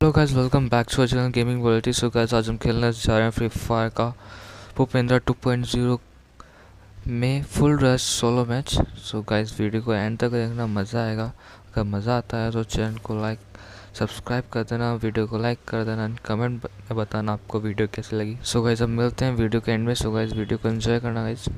Hello guys welcome back to channel gaming world so guys आज हम खेलने जा रहे हैं फ्री फायर का भूपेंद्र 2.0 में full rush solo match so guys video को एंड तक देखना, मज़ा आएगा। अगर मज़ा आता है तो चैनल को लाइक सब्सक्राइब कर देना वीडियो को लाइक कर देना कमेंट में बताना आपको वीडियो कैसी लगी। सो गाइस अब मिलते हैं वीडियो के एंड में। सो गाइस वीडियो को एंजॉय करना गाइस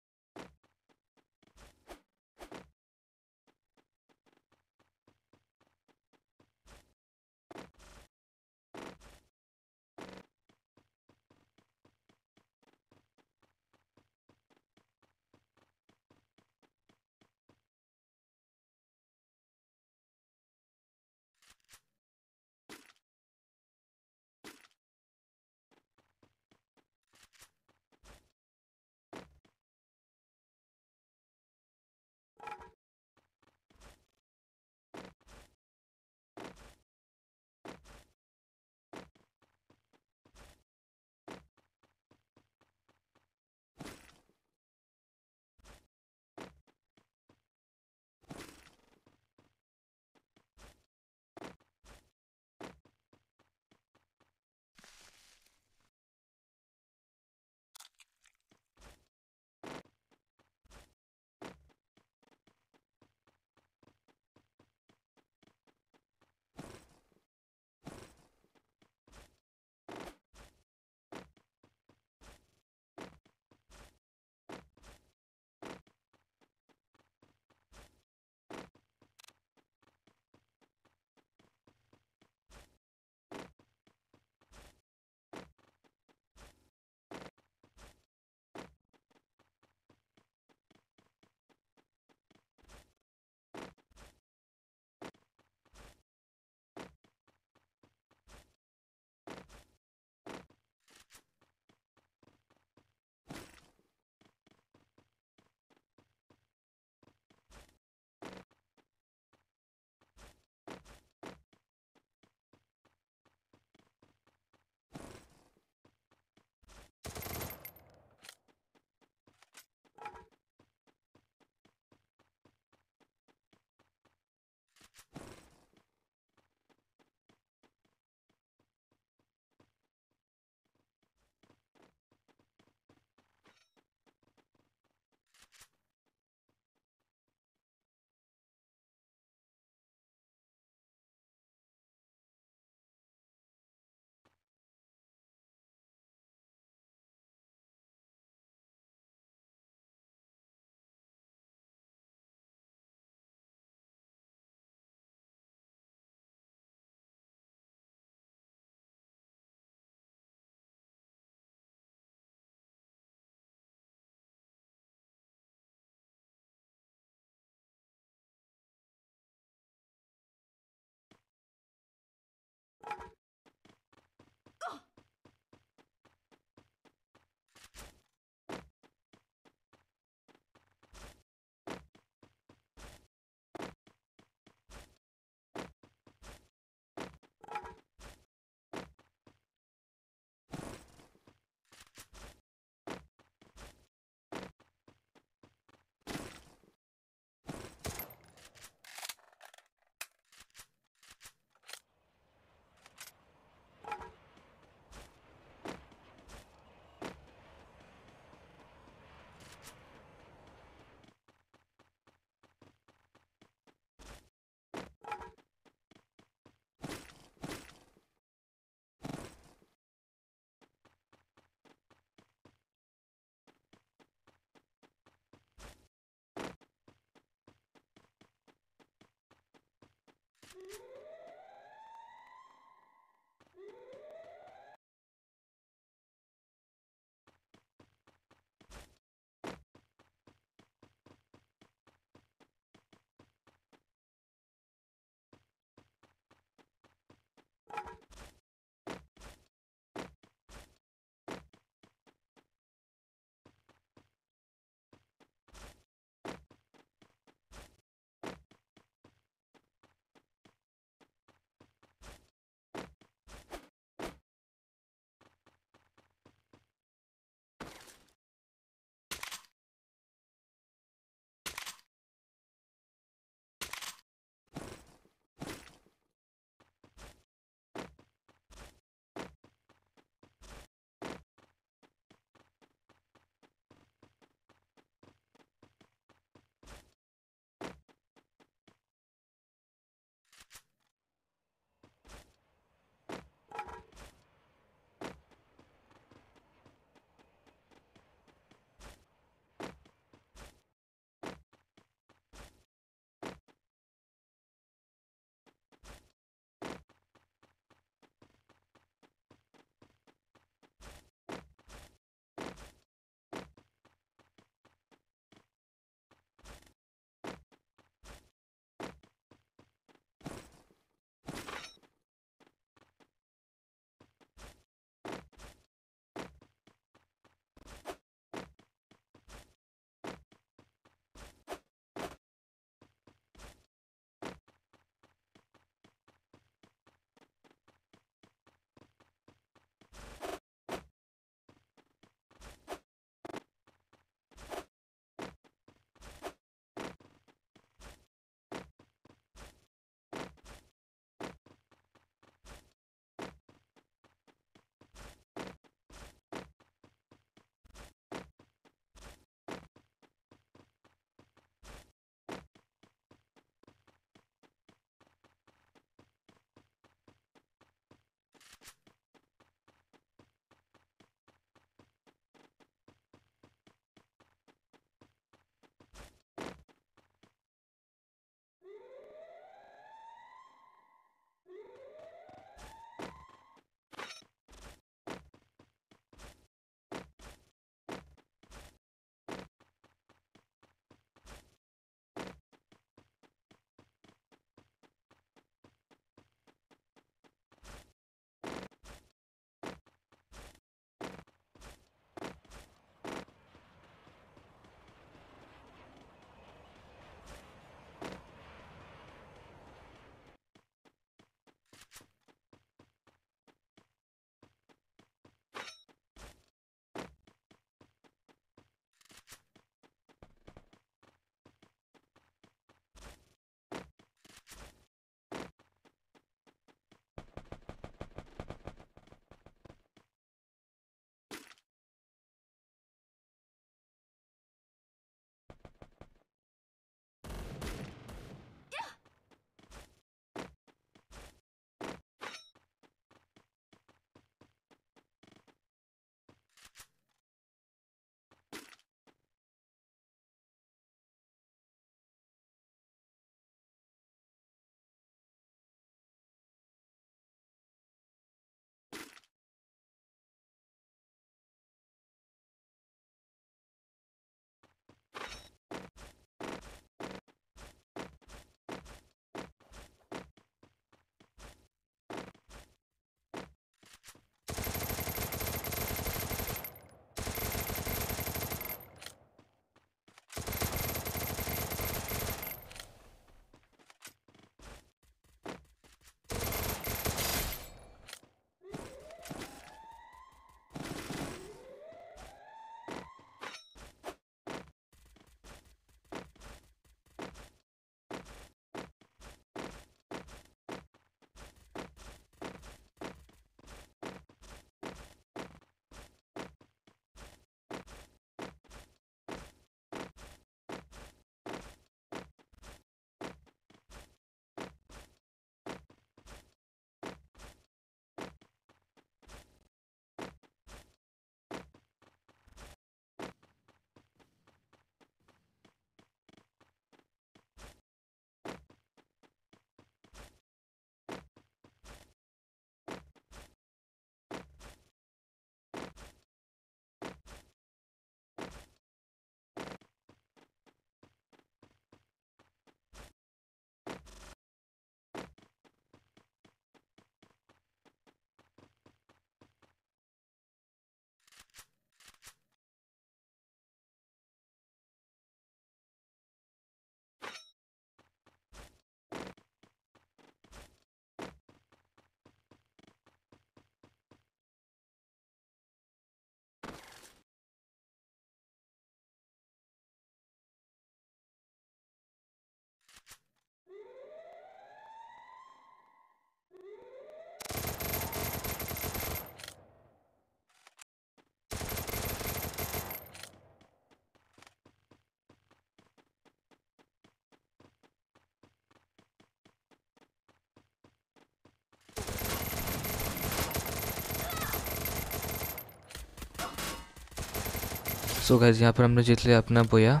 सो गाइज़ यहाँ पर हमने जीत लिया अपना booyah.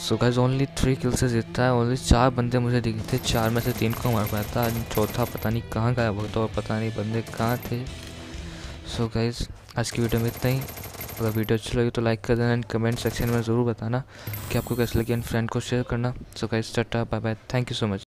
So guys only three kill से जीतता है। ओनली चार बंदे मुझे दिखे थे। चार में से तीन को मार पाया था। चौथा पता नहीं कहाँ गया वो और पता नहीं बंदे कहाँ थे। सो गाइज़ आज की वीडियो में इतना ही। अगर वीडियो अच्छी लगी तो लाइक कर देना एंड कमेंट सेक्शन में ज़रूर बताना कि आपको कैसे लगी एंड फ्रेंड को शेयर करना। So guys tata bye bye thank you so much